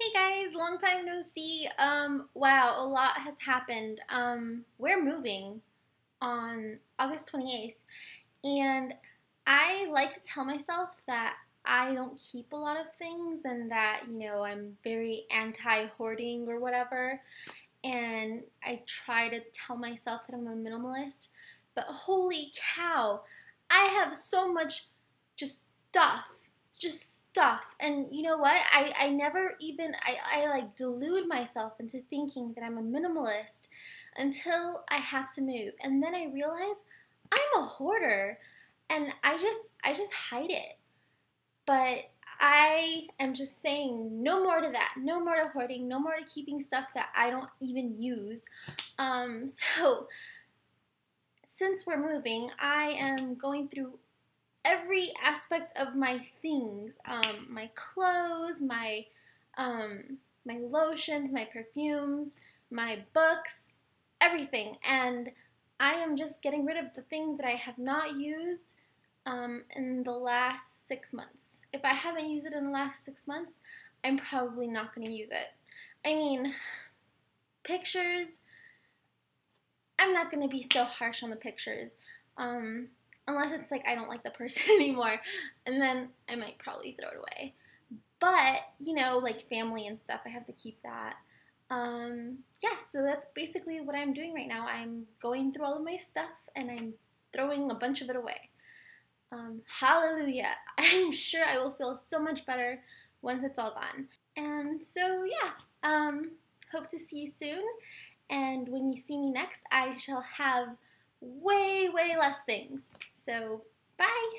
Hey guys, long time no see. Um, wow, a lot has happened. Um, we're moving on August 28th, and I like to tell myself that I don't keep a lot of things and that, you know, I'm very anti hoarding or whatever. And I try to tell myself that I'm a minimalist, but holy cow, I have so much just stuff, just stuff. And you know what? I, I never even, I, I like delude myself into thinking that I'm a minimalist until I have to move. And then I realize I'm a hoarder and I just, I just hide it. But I am just saying no more to that. No more to hoarding. No more to keeping stuff that I don't even use. Um, so, since we're moving, I am going through every aspect of my things um, my clothes, my, um, my lotions, my perfumes, my books, everything. And I am just getting rid of the things that I have not used um, in the last six months. If I haven't used it in the last six months, I'm probably not going to use it. I mean, pictures, I'm not going to be so harsh on the pictures. Um, unless it's like I don't like the person anymore, and then I might probably throw it away. But you know, like family and stuff, I have to keep that. Um, yeah, so that's basically what I'm doing right now. I'm going through all of my stuff and I'm throwing a bunch of it away. Um, hallelujah! I'm sure I will feel so much better once it's all gone. And so yeah, um, hope to see you soon. And when you see me next, I shall have way, way less things. So, bye!